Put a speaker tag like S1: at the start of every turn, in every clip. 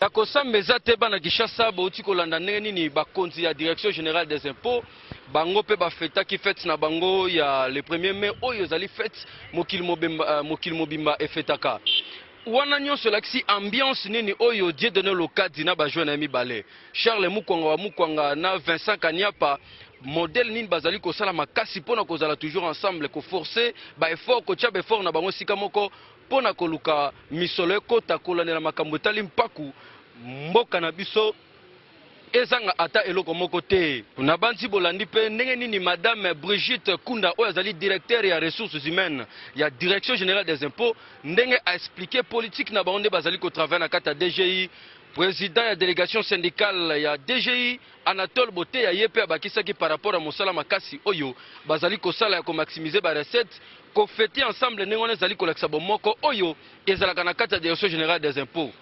S1: Ya kosamba eza te bana Kinshasa bowuti kolanda ndenge nini ba konzi ya direction generale des impots bango pe ba fetaki fete na bango ya le premier mai oyo ezali fete mokili mobemba euh, mokili mobimba efetaka wana nionso elakisi ambiance nini oyo Dieudonne Lokadi na ba joueurs na ye mibale Charles Mukwanga wa Mukwanga na Vincent Kaniapa modèle nini bazali kosala makasi pona kozala toujours ensemble ko forcer ba effort kotia ba effort na bango esika moko Mpo na koluka misolo ekota kolandela makambo etali mpaku, mboka na biso ezanga ata eloko moko te. Nabanzi bolandi mpe ndenge nini Madame Brigitte Kunda oyo azali Directeur ya Ressources humaines ya Direction generale des Impots ndenge a expliquer politique na bango nde bazali ko travailler na kati ya DGI. President ya Delegation syndicale ya DGI, Anatole Boteya ye mpe abakisaki par rapport ya mosala makasi oyo bazali kosala ya ko maximiser ba recettes, Ko feter ensemble ndenge wana ezali kolakisa bomoko oyo ezalaka na kati ya Direction generale des impots.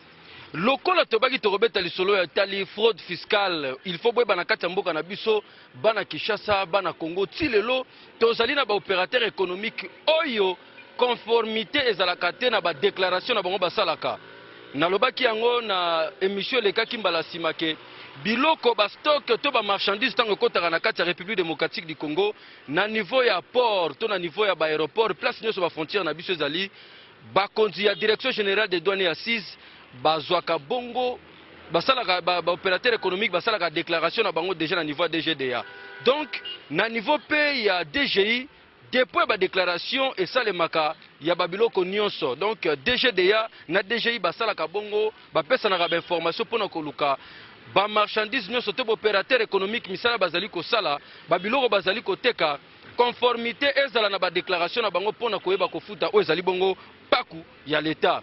S1: Lokola tobaki tokobeta lisolo oyo etali fraude fiscale, il faut boyeba na kati ya mboka na biso, bana Kinshasa, bana Congo, ti lelo tozali na ba operateurs economiques oyo conformite ezalaka te na ba declarations na bango basalaka. Nalobaki yango na emission elekaki mbala sima que biloko, ba stocks to ba marchandises tango ekotaka na kati ya Republique democratique du Congo, Na niveau ya port to na niveau ya ba aeroports, place nionso ba frontières na biso ezali, bakonzi ya Direction generale des douanes et accises bazwaka bongo, basalaka, ba operateurs economiques basalaka declaration na bango dejà na niveau ya DGDA. Donc, na niveau mpe ya DGI, depot ya ba declarations esalemaka ya ba biloko nionso. Donc, DGDA na DGI basalaka bongo. bapesanaka ba information mpo na koluka ba marchandises nyonso to opérateur économique misala bazali kosala ba biloko bazali koteka conformité ezala na ba declaration na bango mpo na koyeba kofuta oyo ezali bongo mpaku ya l'etat.